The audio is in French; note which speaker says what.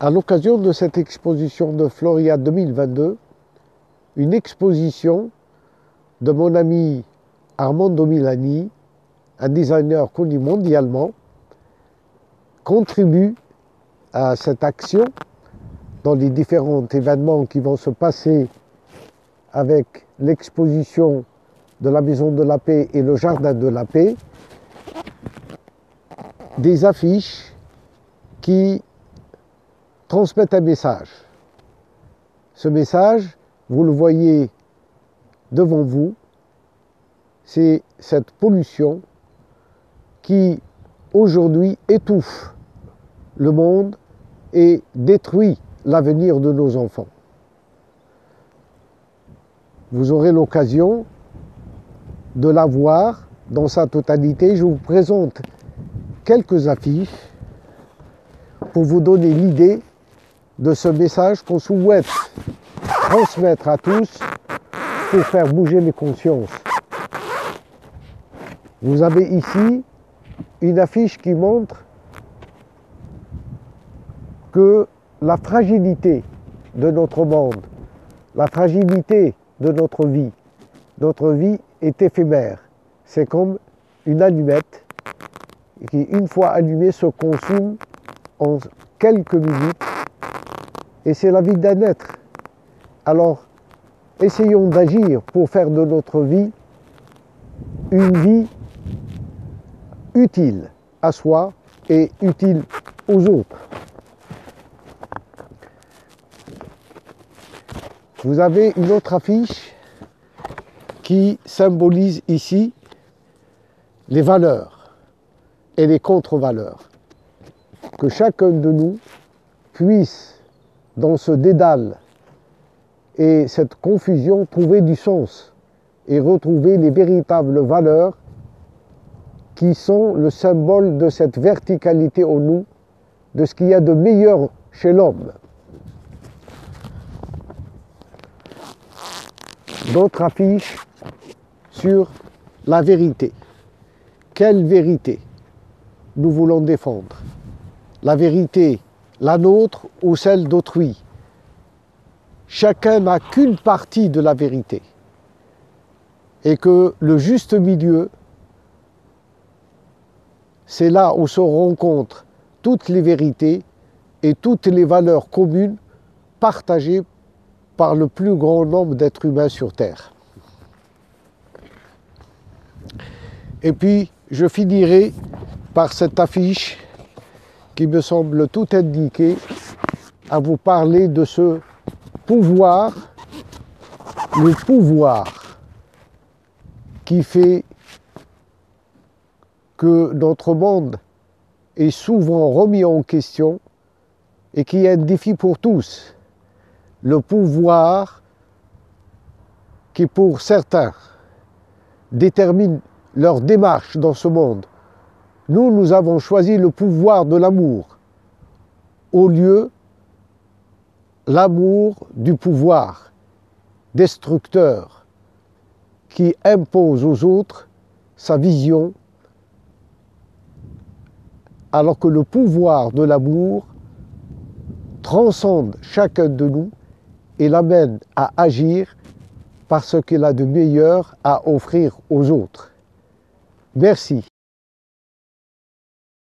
Speaker 1: À l'occasion de cette exposition de Floria 2022, une exposition de mon ami Armando Milani, un designer connu mondialement, contribue à cette action dans les différents événements qui vont se passer avec l'exposition de la Maison de la Paix et le Jardin de la Paix, des affiches qui transmettent un message. Ce message, vous le voyez devant vous, c'est cette pollution qui aujourd'hui étouffe le monde et détruit l'avenir de nos enfants. Vous aurez l'occasion de la voir dans sa totalité. Je vous présente quelques affiches pour vous donner l'idée de ce message qu'on souhaite transmettre à tous pour faire bouger les consciences. Vous avez ici une affiche qui montre que la fragilité de notre monde, la fragilité de notre vie, notre vie est éphémère. C'est comme une allumette qui, une fois allumée, se consume en quelques minutes. Et c'est la vie d'un être. Alors, essayons d'agir pour faire de notre vie une vie utile à soi et utile aux autres. Vous avez une autre affiche qui symbolise ici les valeurs et les contre-valeurs. Que chacun de nous puisse, dans ce dédale et cette confusion, trouver du sens et retrouver les véritables valeurs qui sont le symbole de cette verticalité en nous, de ce qu'il y a de meilleur chez l'homme. D'autres affiches sur la vérité. Quelle vérité? Nous voulons défendre La vérité, la nôtre ou celle d'autrui Chacun n'a qu'une partie de la vérité. Et que le juste milieu, c'est là où se rencontrent toutes les vérités et toutes les valeurs communes partagées par le plus grand nombre d'êtres humains sur Terre. Et puis, je finirai par cette affiche qui me semble tout indiquer à vous parler de ce pouvoir, le pouvoir qui fait que notre monde est souvent remis en question et qui est un défi pour tous. Le pouvoir qui pour certains détermine leur démarche dans ce monde. Nous, nous avons choisi le pouvoir de l'amour au lieu l'amour du pouvoir destructeur qui impose aux autres sa vision alors que le pouvoir de l'amour transcende chacun de nous et l'amène à agir parce qu'il a de meilleur à offrir aux autres. Merci.